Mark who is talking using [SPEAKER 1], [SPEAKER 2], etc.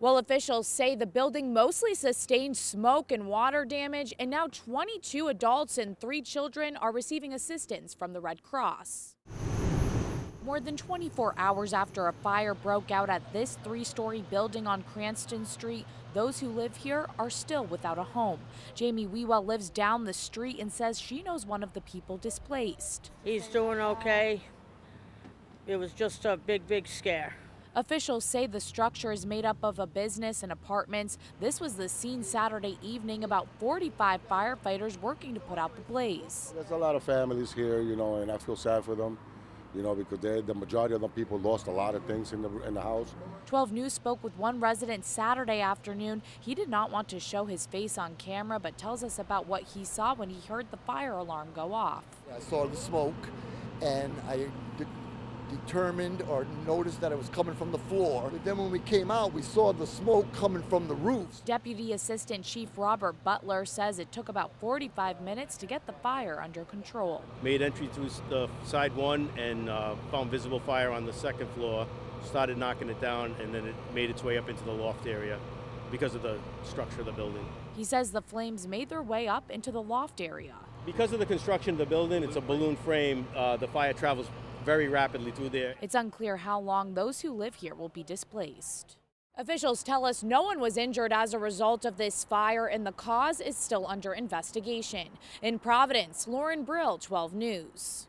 [SPEAKER 1] Well, officials say the building mostly sustained smoke and water damage, and now 22 adults and three children are receiving assistance from the Red Cross. More than 24 hours after a fire broke out at this three story building on Cranston Street, those who live here are still without a home. Jamie Wewell lives down the street and says she knows one of the people displaced.
[SPEAKER 2] He's doing okay. It was just a big, big scare.
[SPEAKER 1] Officials say the structure is made up of a business and apartments. This was the scene Saturday evening. About 45 firefighters working to put out the blaze.
[SPEAKER 3] There's a lot of families here, you know, and I feel sad for them, you know, because they, the majority of the people lost a lot of things in the in the house.
[SPEAKER 1] 12 News spoke with one resident Saturday afternoon. He did not want to show his face on camera, but tells us about what he saw when he heard the fire alarm go off.
[SPEAKER 4] I saw the smoke, and I de- determined or noticed that it was coming from the floor. But then when we came out, we saw the smoke coming from the roofs.
[SPEAKER 1] Deputy Assistant Chief Robert Butler says it took about 45 minutes to get the fire under control.
[SPEAKER 5] Made entry through the side one and uh, found visible fire on the second floor. Started knocking it down, and then it made its way up into the loft area because of the structure of the building.
[SPEAKER 1] He says the flames made their way up into the loft area.
[SPEAKER 5] Because of the construction of the building, it's a balloon frame. Uh, the fire travels very rapidly through there.
[SPEAKER 1] It's unclear how long those who live here will be displaced. Officials tell us no one was injured as a result of this fire and the cause is still under investigation. In Providence, Lauren Brill, 12 News.